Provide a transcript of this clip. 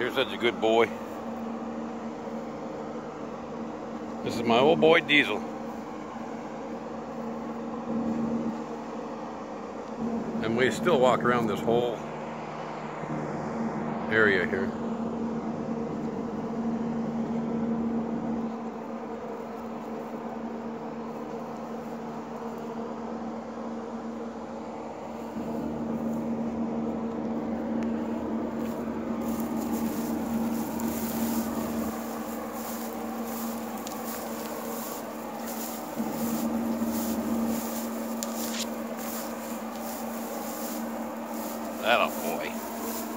Here's such a good boy. This is my old boy Diesel. And we still walk around this whole area here. That a boy.